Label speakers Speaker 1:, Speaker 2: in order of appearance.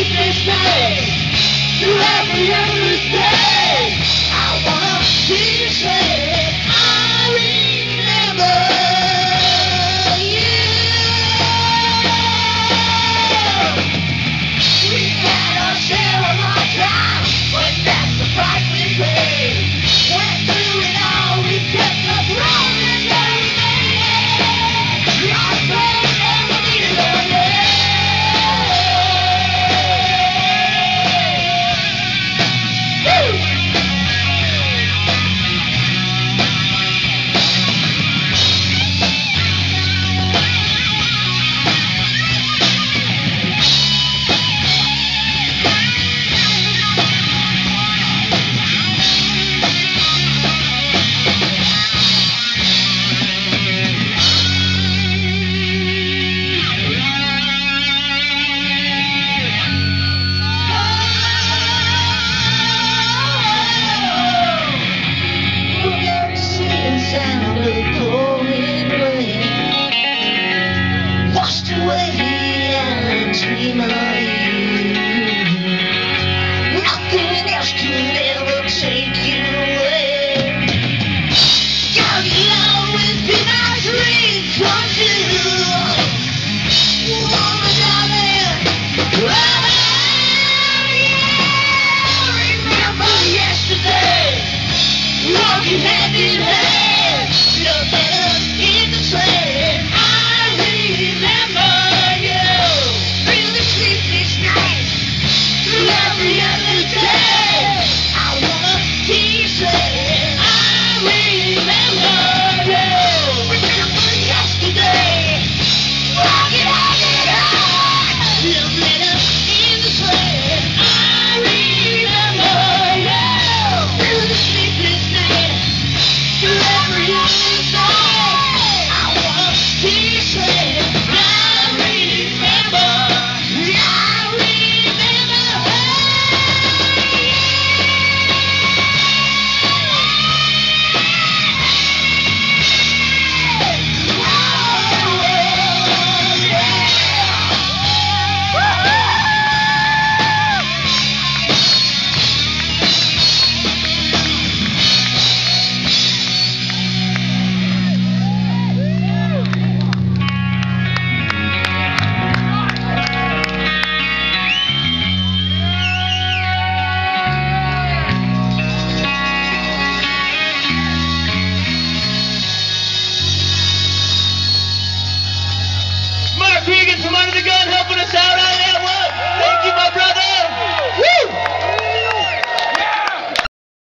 Speaker 1: sleepless night. You day. I happy life.